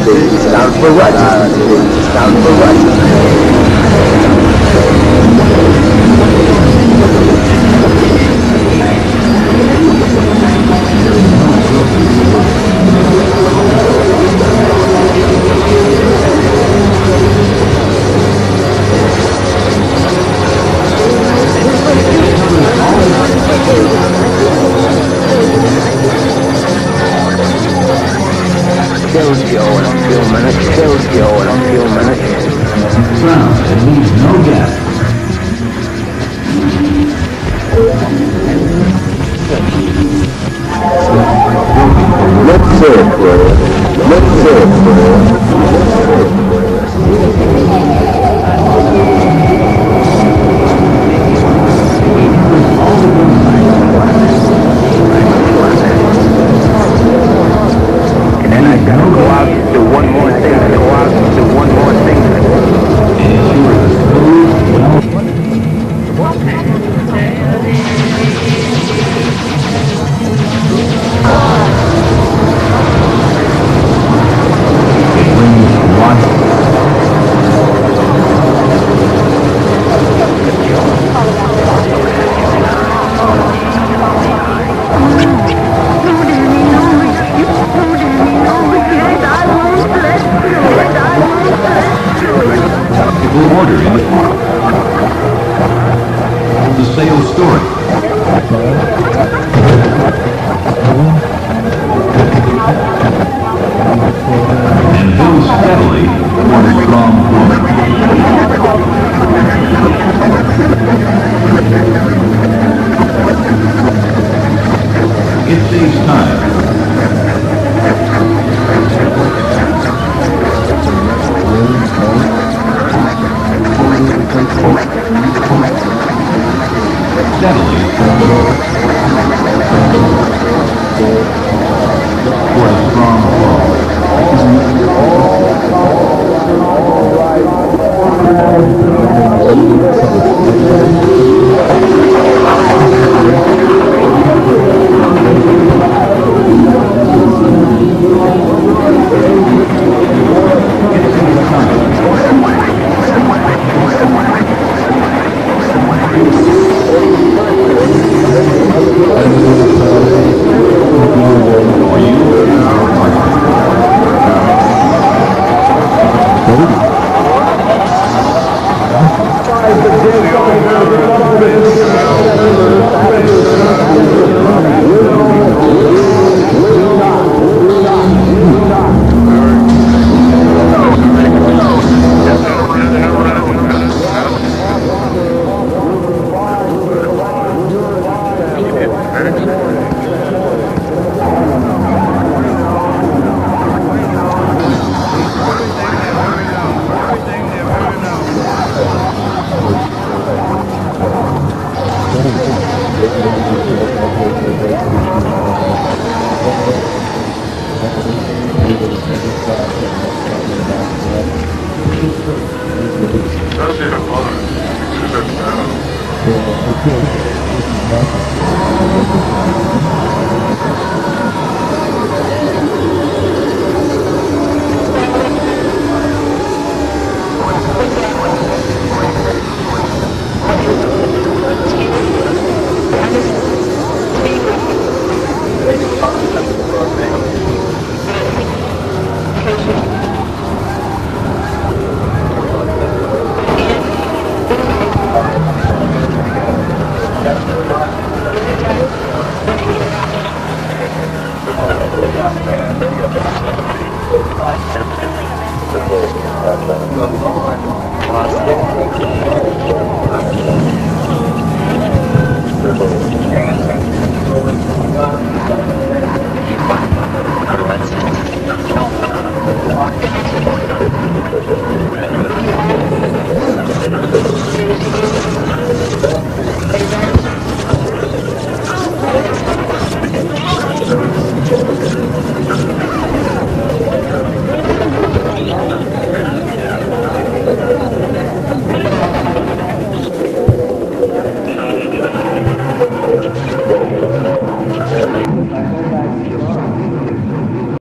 They stand for what? They for righteousness. kills you in a few minutes, kills you in a few minutes. Round it leaves no gap. As the